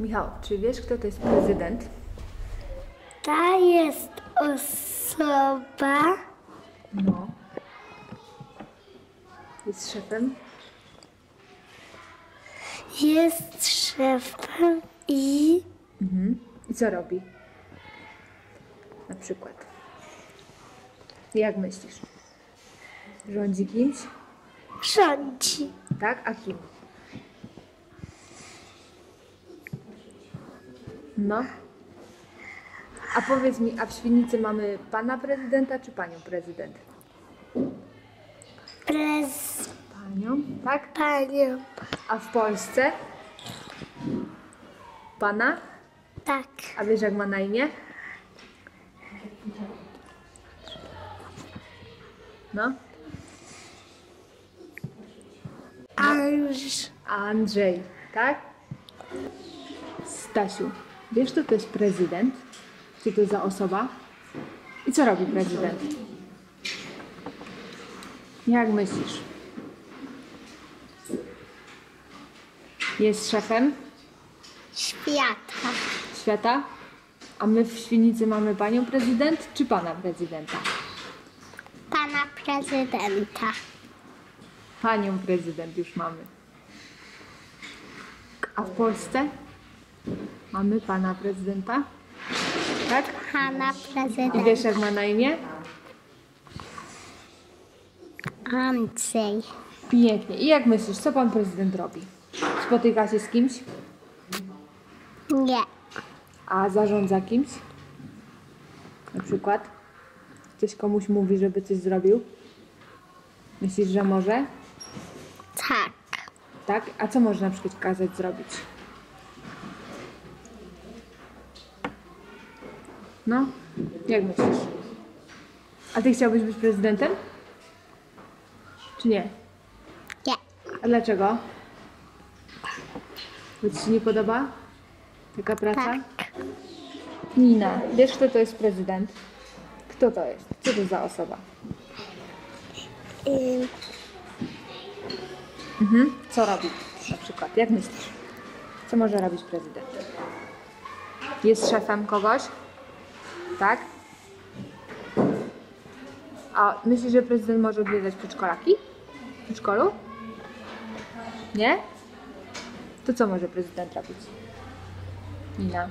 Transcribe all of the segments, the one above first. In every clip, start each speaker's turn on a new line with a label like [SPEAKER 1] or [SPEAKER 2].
[SPEAKER 1] Michał, czy wiesz, kto to jest prezydent?
[SPEAKER 2] Ta jest osoba,
[SPEAKER 1] No. Jest szefem?
[SPEAKER 2] jest szefem i
[SPEAKER 1] Mhm. I co robi? Na przykład. Jak myślisz? Rządzi kimś?
[SPEAKER 2] rządzi.
[SPEAKER 1] Tak? A kim? No. A powiedz mi, a w Świnicy mamy pana prezydenta czy panią prezydent?
[SPEAKER 2] Prez
[SPEAKER 1] Panią, tak?
[SPEAKER 2] panią.
[SPEAKER 1] A w Polsce? Pana?
[SPEAKER 2] Tak.
[SPEAKER 1] A wiesz jak ma na imię? No?
[SPEAKER 2] Anż.
[SPEAKER 1] Andrzej, tak? Stasiu, wiesz kto to jest prezydent? Co to za osoba? I co robi prezydent? Jak myślisz? Jest szefem
[SPEAKER 2] Świata.
[SPEAKER 1] świata? A my w Świnicy mamy panią prezydent czy pana prezydenta?
[SPEAKER 2] Pana prezydenta.
[SPEAKER 1] Panią prezydent już mamy. A w Polsce mamy pana prezydenta? Tak?
[SPEAKER 2] Pana
[SPEAKER 1] I wiesz jak ma na imię?
[SPEAKER 2] Andrzej.
[SPEAKER 1] Pięknie. I jak myślisz, co pan prezydent robi? Spotyka się z kimś,
[SPEAKER 2] Nie.
[SPEAKER 1] a zarządza kimś? Na przykład? Ktoś komuś mówi, żeby coś zrobił? Myślisz, że może?
[SPEAKER 2] Tak.
[SPEAKER 1] Tak? A co może na przykład kazać zrobić? No, jak myślisz? A ty chciałbyś być prezydentem? Czy nie?
[SPEAKER 2] Nie.
[SPEAKER 1] A dlaczego? Bo ci się nie podoba taka praca?
[SPEAKER 2] Tak.
[SPEAKER 1] Nina, wiesz kto to jest prezydent? Kto to jest? Co to za osoba?
[SPEAKER 2] Y,
[SPEAKER 1] Mhm. Co robi na przykład? Jak myślisz? Co może robić prezydent? Jest szefem kogoś? Tak? A myślisz, że prezydent może odwiedzać przedszkolaki? W przedszkolu? Nie? To co może prezydent robić? Nina.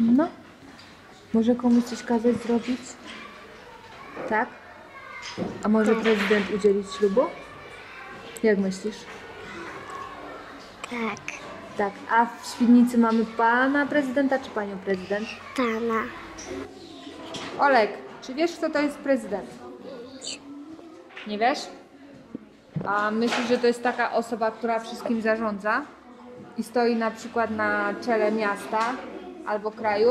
[SPEAKER 1] No. Może komuś coś kazać zrobić? Tak? A może prezydent udzielić ślubu? Jak myślisz?
[SPEAKER 2] Tak.
[SPEAKER 1] Tak. A w Świdnicy mamy pana prezydenta czy panią prezydent?
[SPEAKER 2] Pana.
[SPEAKER 1] Olek, czy wiesz kto to jest prezydent? Nie wiesz? A myślisz, że to jest taka osoba, która wszystkim zarządza i stoi na przykład na czele miasta albo kraju?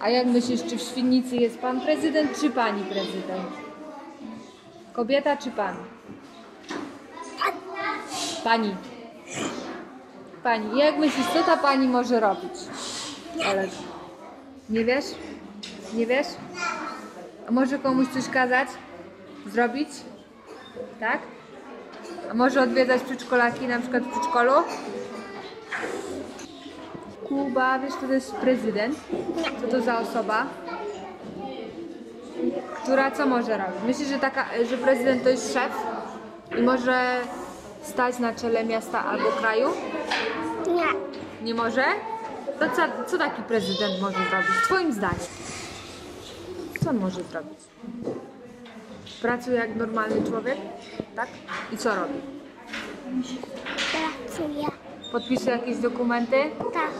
[SPEAKER 1] A jak myślisz, czy w Świdnicy jest pan prezydent czy pani prezydent? Kobieta czy pan? Pani. Pani. Jak myślisz, co ta pani może robić? Olek. Nie wiesz? Nie wiesz? A może komuś coś kazać? Zrobić? Tak? A może odwiedzać przedszkolaki na przykład w przedszkolu? Kuba, wiesz to jest prezydent? Co to za osoba? Która co może robić? Myślisz, że, taka, że prezydent to jest szef i może stać na czele miasta albo kraju?
[SPEAKER 2] Nie.
[SPEAKER 1] Nie może? To co, co taki prezydent może zrobić? Twoim zdaniem. Co on może zrobić? Pracuje jak normalny człowiek? Tak? I co robi?
[SPEAKER 2] Pracuję.
[SPEAKER 1] Podpisuje jakieś dokumenty?
[SPEAKER 2] Tak.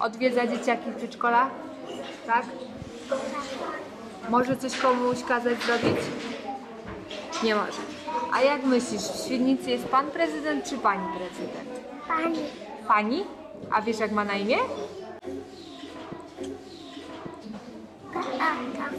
[SPEAKER 1] Odwiedza dzieciaki w przedszkolach? Tak? Może coś komuś kazać zrobić? Nie może. A jak myślisz, w Świdnicy jest pan prezydent czy pani prezydent?
[SPEAKER 2] Pani.
[SPEAKER 1] Pani? A wiesz jak ma na imię?
[SPEAKER 2] Beata.